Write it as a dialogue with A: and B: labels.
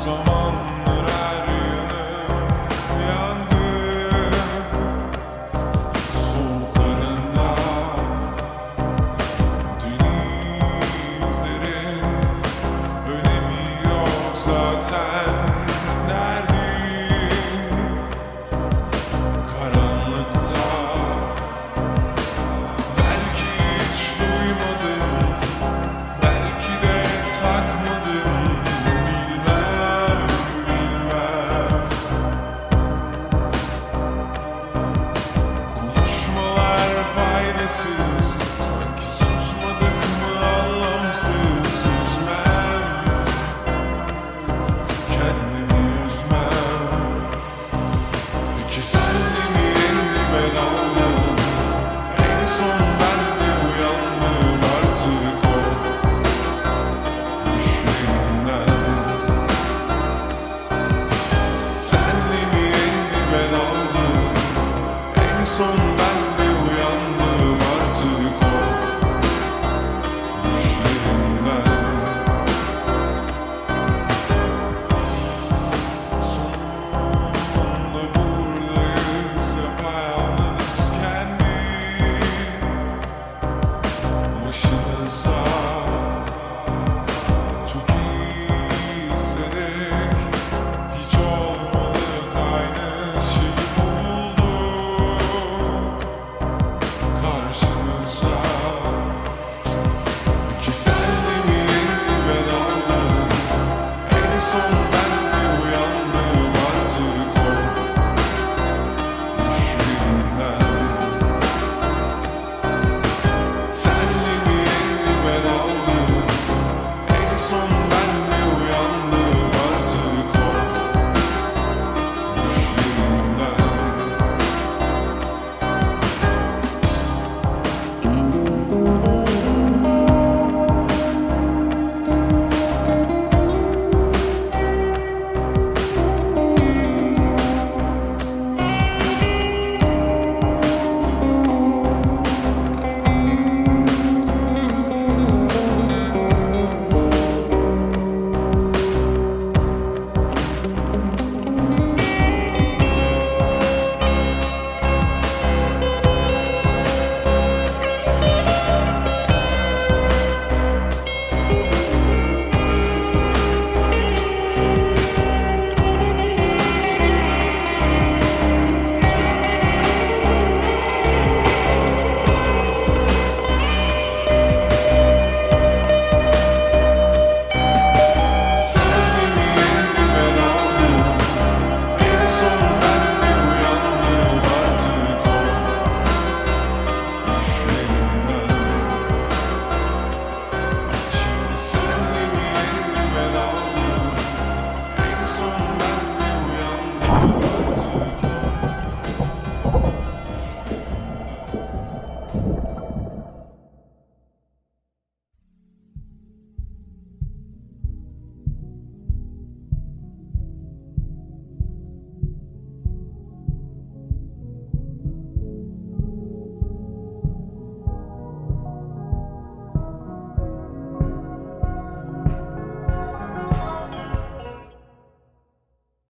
A: some Sorry.